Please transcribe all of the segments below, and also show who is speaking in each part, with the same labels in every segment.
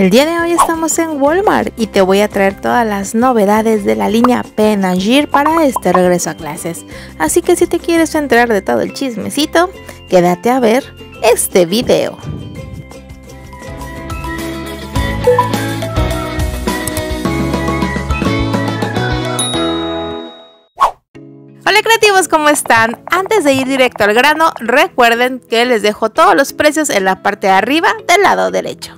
Speaker 1: El día de hoy estamos en Walmart y te voy a traer todas las novedades de la línea Penagir para este regreso a clases. Así que si te quieres enterar de todo el chismecito, quédate a ver este video. Hola creativos, ¿cómo están? Antes de ir directo al grano, recuerden que les dejo todos los precios en la parte de arriba del lado derecho.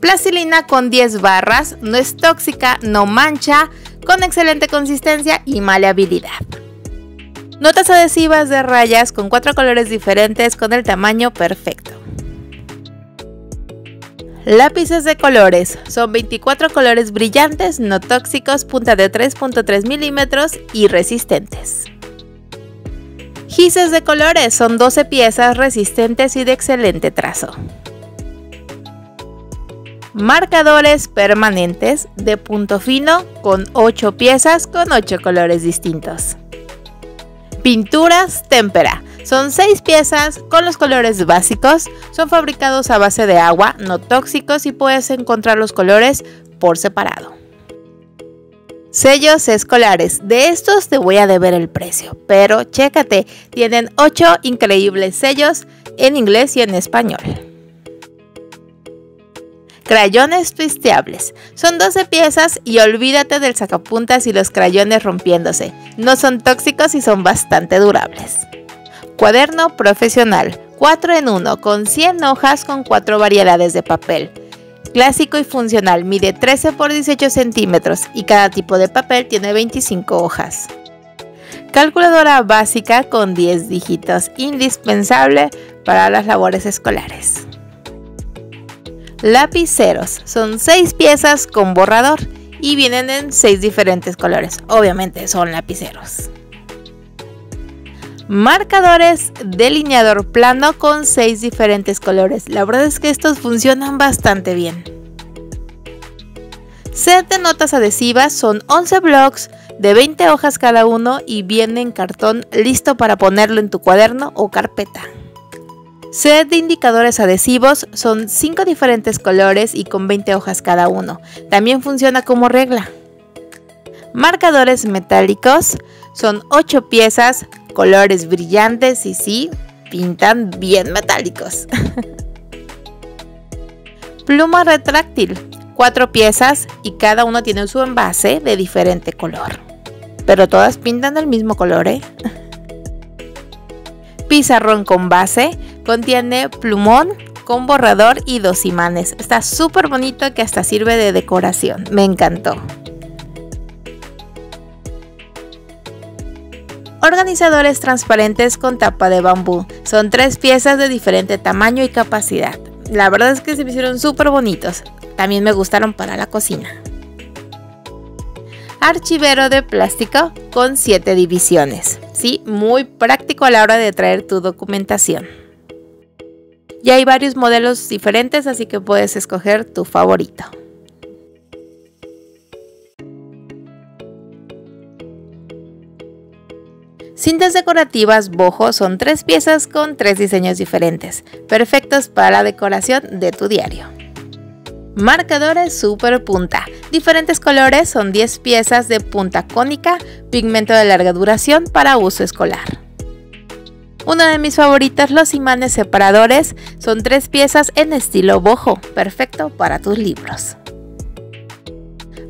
Speaker 1: Plastilina con 10 barras, no es tóxica, no mancha, con excelente consistencia y maleabilidad. Notas adhesivas de rayas con 4 colores diferentes con el tamaño perfecto. Lápices de colores. Son 24 colores brillantes, no tóxicos, punta de 3.3 milímetros y resistentes. Gises de colores. Son 12 piezas resistentes y de excelente trazo. Marcadores permanentes de punto fino con 8 piezas con 8 colores distintos. Pinturas témpera. Son 6 piezas con los colores básicos. Son fabricados a base de agua, no tóxicos y puedes encontrar los colores por separado. Sellos escolares. De estos te voy a deber el precio, pero chécate, tienen 8 increíbles sellos en inglés y en español. Crayones twisteables. Son 12 piezas y olvídate del sacapuntas y los crayones rompiéndose. No son tóxicos y son bastante durables. Cuaderno profesional. 4 en 1 con 100 hojas con 4 variedades de papel. Clásico y funcional. Mide 13 por 18 centímetros y cada tipo de papel tiene 25 hojas. Calculadora básica con 10 dígitos. Indispensable para las labores escolares. Lapiceros. Son 6 piezas con borrador y vienen en 6 diferentes colores. Obviamente son lapiceros. Marcadores delineador plano con 6 diferentes colores. La verdad es que estos funcionan bastante bien. Set de notas adhesivas son 11 blocks de 20 hojas cada uno y viene en cartón listo para ponerlo en tu cuaderno o carpeta. Set de indicadores adhesivos son 5 diferentes colores y con 20 hojas cada uno. También funciona como regla. Marcadores metálicos son 8 piezas, colores brillantes y sí, pintan bien metálicos. Pluma retráctil, 4 piezas y cada uno tiene su envase de diferente color. Pero todas pintan del mismo color, ¿eh? Pizarrón con base, Contiene plumón con borrador y dos imanes. Está súper bonito que hasta sirve de decoración. Me encantó. Organizadores transparentes con tapa de bambú. Son tres piezas de diferente tamaño y capacidad. La verdad es que se me hicieron súper bonitos. También me gustaron para la cocina. Archivero de plástico con 7 divisiones. Sí, muy práctico a la hora de traer tu documentación. Ya hay varios modelos diferentes, así que puedes escoger tu favorito. Cintas decorativas bojo son tres piezas con tres diseños diferentes, perfectos para la decoración de tu diario. Marcadores super punta. Diferentes colores son 10 piezas de punta cónica, pigmento de larga duración para uso escolar. Una de mis favoritas, los imanes separadores, son tres piezas en estilo bojo, perfecto para tus libros.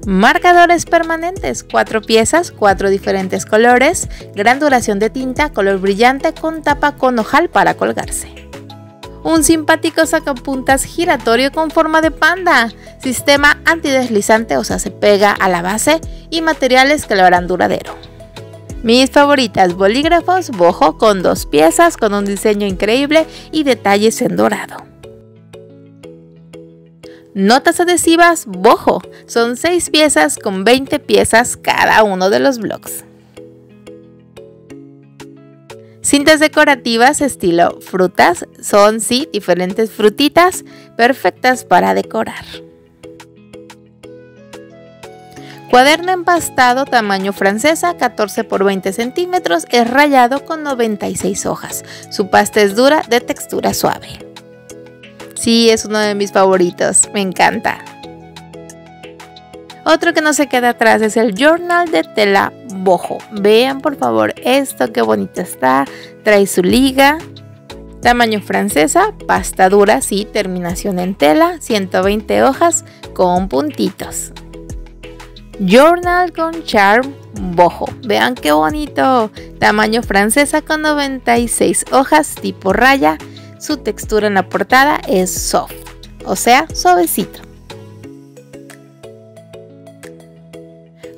Speaker 1: Marcadores permanentes, cuatro piezas, cuatro diferentes colores, gran duración de tinta, color brillante con tapa con ojal para colgarse. Un simpático sacapuntas giratorio con forma de panda, sistema antideslizante o sea se pega a la base y materiales que lo harán duradero. Mis favoritas, bolígrafos bojo con dos piezas con un diseño increíble y detalles en dorado. Notas adhesivas bojo, son 6 piezas con 20 piezas cada uno de los blogs. Cintas decorativas estilo frutas, son sí diferentes frutitas perfectas para decorar. Cuaderno empastado tamaño francesa 14 por 20 centímetros es rayado con 96 hojas. Su pasta es dura de textura suave. Sí, es uno de mis favoritos, me encanta. Otro que no se queda atrás es el journal de tela bojo. Vean por favor esto, qué bonito está. Trae su liga. Tamaño francesa, pasta dura, sí, terminación en tela, 120 hojas con puntitos. Journal con charm bojo. Vean qué bonito. Tamaño francesa con 96 hojas tipo raya. Su textura en la portada es soft, o sea, suavecito.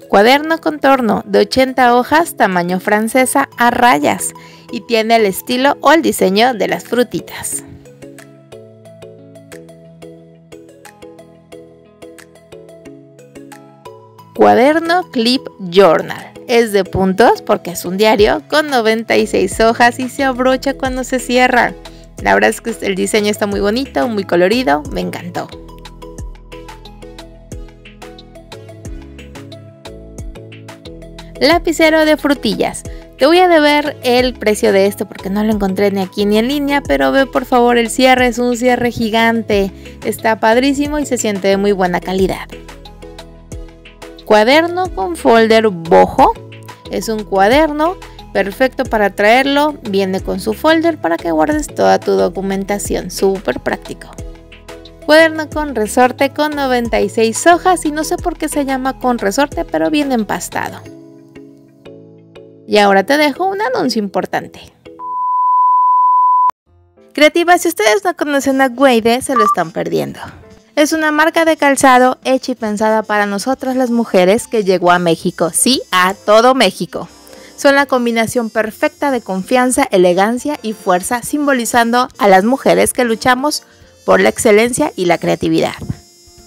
Speaker 1: Cuaderno contorno de 80 hojas tamaño francesa a rayas y tiene el estilo o el diseño de las frutitas. Cuaderno Clip Journal. Es de puntos porque es un diario con 96 hojas y se abrocha cuando se cierra. La verdad es que el diseño está muy bonito, muy colorido, me encantó. Lapicero de frutillas. Te voy a deber el precio de esto porque no lo encontré ni aquí ni en línea, pero ve por favor el cierre, es un cierre gigante. Está padrísimo y se siente de muy buena calidad. Cuaderno con folder bojo. Es un cuaderno perfecto para traerlo. Viene con su folder para que guardes toda tu documentación. Súper práctico. Cuaderno con resorte con 96 hojas y no sé por qué se llama con resorte, pero viene empastado. Y ahora te dejo un anuncio importante. Creativa, si ustedes no conocen a Guide, se lo están perdiendo. Es una marca de calzado hecha y pensada para nosotras las mujeres que llegó a México, sí, a todo México. Son la combinación perfecta de confianza, elegancia y fuerza, simbolizando a las mujeres que luchamos por la excelencia y la creatividad.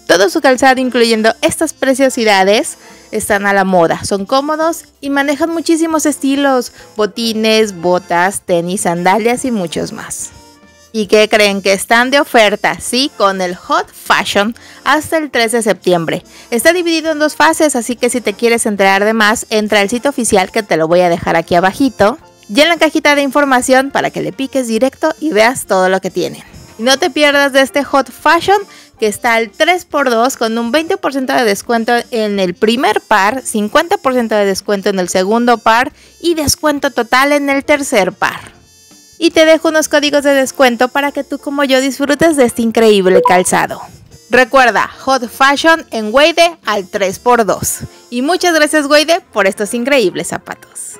Speaker 1: Todo su calzado, incluyendo estas preciosidades, están a la moda, son cómodos y manejan muchísimos estilos, botines, botas, tenis, sandalias y muchos más. ¿Y qué creen que están de oferta? Sí, con el Hot Fashion hasta el 3 de septiembre. Está dividido en dos fases, así que si te quieres enterar de más, entra al sitio oficial que te lo voy a dejar aquí abajito y en la cajita de información para que le piques directo y veas todo lo que tienen. Y no te pierdas de este Hot Fashion que está al 3x2 con un 20% de descuento en el primer par, 50% de descuento en el segundo par y descuento total en el tercer par. Y te dejo unos códigos de descuento para que tú como yo disfrutes de este increíble calzado. Recuerda, Hot Fashion en Weide al 3x2. Y muchas gracias Weide por estos increíbles zapatos.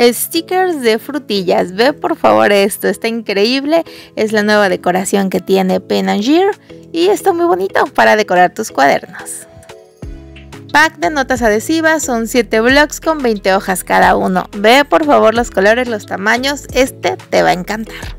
Speaker 1: Stickers de frutillas. Ve por favor esto, está increíble. Es la nueva decoración que tiene Penangier y está muy bonito para decorar tus cuadernos. Pack de notas adhesivas, son 7 blocks con 20 hojas cada uno. Ve por favor los colores, los tamaños, este te va a encantar.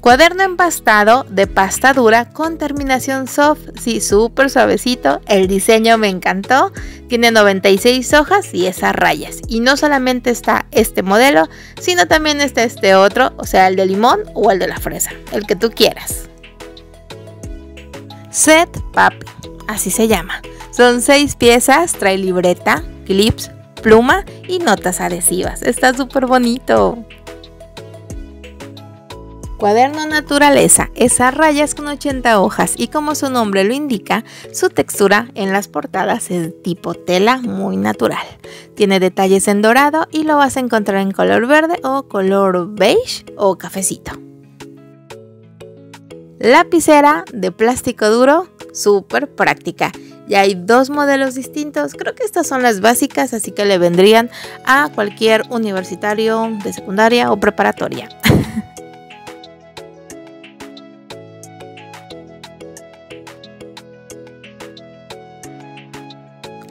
Speaker 1: Cuaderno empastado de pasta dura con terminación soft, sí, súper suavecito. El diseño me encantó. Tiene 96 hojas y esas rayas. Y no solamente está este modelo, sino también está este otro, o sea, el de limón o el de la fresa, el que tú quieras. Set Papi, así se llama. Son 6 piezas, trae libreta, clips, pluma y notas adhesivas. Está súper bonito. Cuaderno Naturaleza, esas rayas con 80 hojas y como su nombre lo indica, su textura en las portadas es tipo tela muy natural. Tiene detalles en dorado y lo vas a encontrar en color verde o color beige o cafecito. Lapicera de plástico duro, súper práctica. Ya hay dos modelos distintos, creo que estas son las básicas, así que le vendrían a cualquier universitario de secundaria o preparatoria.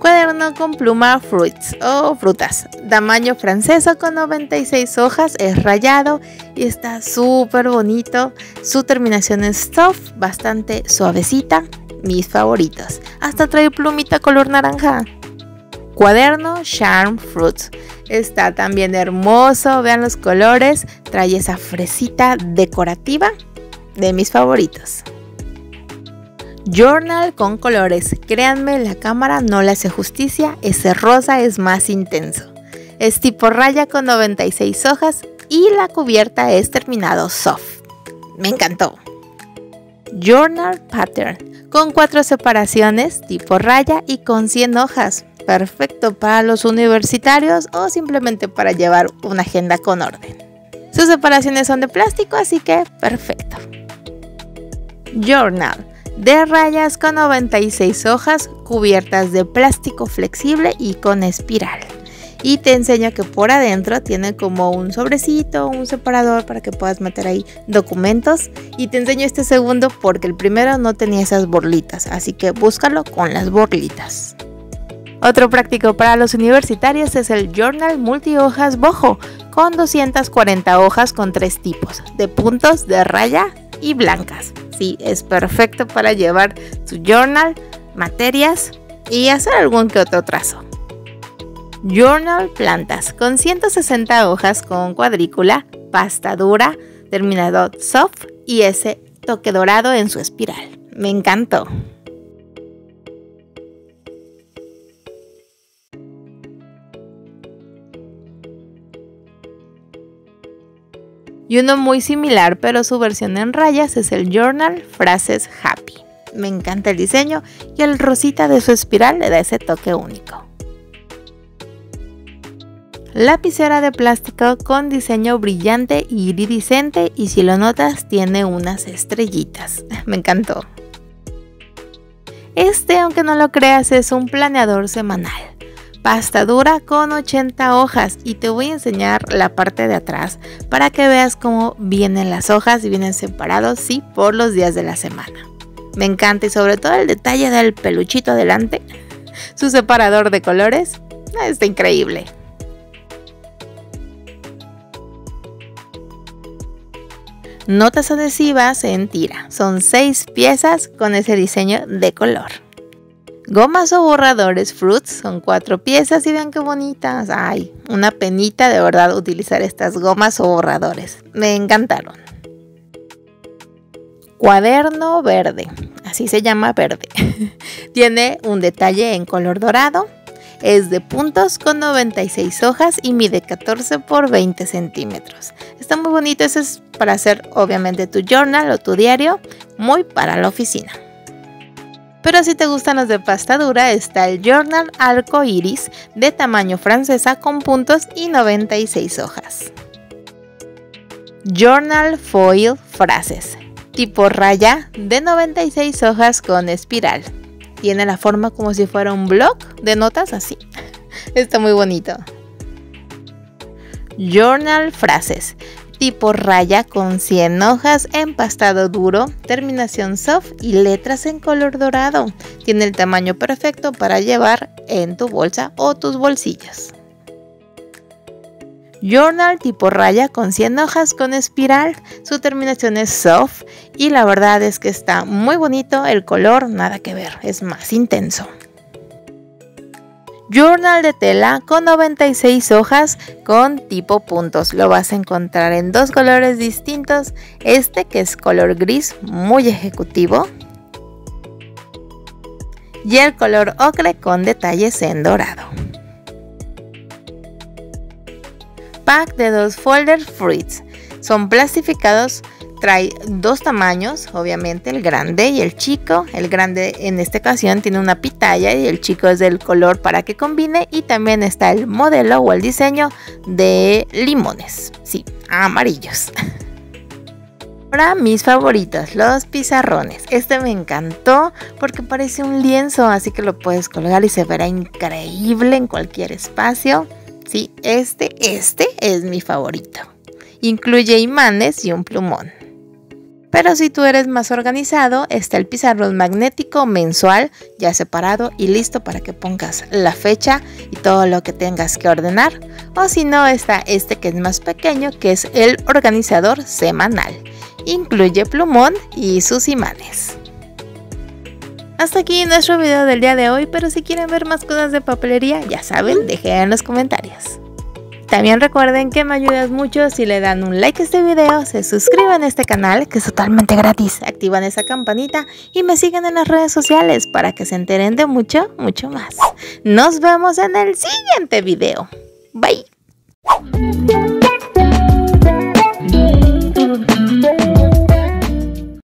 Speaker 1: Cuaderno con pluma fruits o frutas. Tamaño francesa con 96 hojas. Es rayado y está súper bonito. Su terminación es soft, bastante suavecita. Mis favoritos. Hasta trae plumita color naranja. Cuaderno Charm Fruits. Está también hermoso. Vean los colores. Trae esa fresita decorativa de mis favoritos. Journal con colores. Créanme, la cámara no le hace justicia. Ese rosa es más intenso. Es tipo raya con 96 hojas y la cubierta es terminado soft. me encantó. Journal Pattern, con cuatro separaciones tipo raya y con 100 hojas. Perfecto para los universitarios o simplemente para llevar una agenda con orden. Sus separaciones son de plástico, así que perfecto. Journal, de rayas con 96 hojas cubiertas de plástico flexible y con espiral y te enseño que por adentro tiene como un sobrecito, un separador para que puedas meter ahí documentos y te enseño este segundo porque el primero no tenía esas borlitas, así que búscalo con las borlitas. Otro práctico para los universitarios es el Journal Multi-Hojas Bojo, con 240 hojas con tres tipos, de puntos, de raya y blancas. Sí, es perfecto para llevar tu journal, materias y hacer algún que otro trazo. Journal Plantas con 160 hojas con cuadrícula, pasta dura, terminado soft y ese toque dorado en su espiral. Me encantó. Y uno muy similar, pero su versión en rayas es el Journal Frases Happy. Me encanta el diseño y el rosita de su espiral le da ese toque único lapicera de plástico con diseño brillante y iridiscente y si lo notas tiene unas estrellitas. Me encantó. Este, aunque no lo creas, es un planeador semanal. Pasta dura con 80 hojas y te voy a enseñar la parte de atrás para que veas cómo vienen las hojas y vienen separados, sí, por los días de la semana. Me encanta y sobre todo el detalle del peluchito adelante, su separador de colores, está increíble. Notas adhesivas en tira. Son 6 piezas con ese diseño de color. Gomas o borradores Fruits son 4 piezas y vean qué bonitas. Ay, una penita de verdad utilizar estas gomas o borradores. Me encantaron. Cuaderno verde, así se llama verde. Tiene un detalle en color dorado es de puntos con 96 hojas y mide 14 por 20 centímetros. Está muy bonito, eso es para hacer obviamente tu journal o tu diario, muy para la oficina. Pero si te gustan los de pasta dura, está el Journal Arco Iris de tamaño francesa con puntos y 96 hojas. Journal Foil Frases, tipo raya de 96 hojas con espiral tiene la forma como si fuera un blog de notas así. Está muy bonito. Journal frases. Tipo raya con 100 hojas, empastado duro, terminación soft y letras en color dorado. Tiene el tamaño perfecto para llevar en tu bolsa o tus bolsillos. Journal tipo raya con 100 hojas con espiral. Su terminación es soft y la verdad es que está muy bonito. El color nada que ver, es más intenso. Journal de tela con 96 hojas con tipo puntos. Lo vas a encontrar en dos colores distintos. Este que es color gris muy ejecutivo. Y el color ocre con detalles en dorado. pack de dos folder fruits. Son plastificados, trae dos tamaños, obviamente el grande y el chico. El grande en esta ocasión tiene una pitaya y el chico es del color para que combine. Y también está el modelo o el diseño de limones, sí, amarillos. Ahora mis favoritos, los pizarrones. Este me encantó porque parece un lienzo, así que lo puedes colgar y se verá increíble en cualquier espacio. Sí, este, este es mi favorito. Incluye imanes y un plumón. Pero si tú eres más organizado, está el pizarrón magnético mensual ya separado y listo para que pongas la fecha y todo lo que tengas que ordenar. O si no, está este que es más pequeño, que es el organizador semanal. Incluye plumón y sus imanes. Hasta aquí nuestro video del día de hoy, pero si quieren ver más cosas de papelería, ya saben, dejen en los comentarios. También recuerden que me ayudas mucho si le dan un like a este video, se suscriben a este canal que es totalmente gratis, activan esa campanita y me siguen en las redes sociales para que se enteren de mucho, mucho más. Nos vemos en el siguiente video. Bye.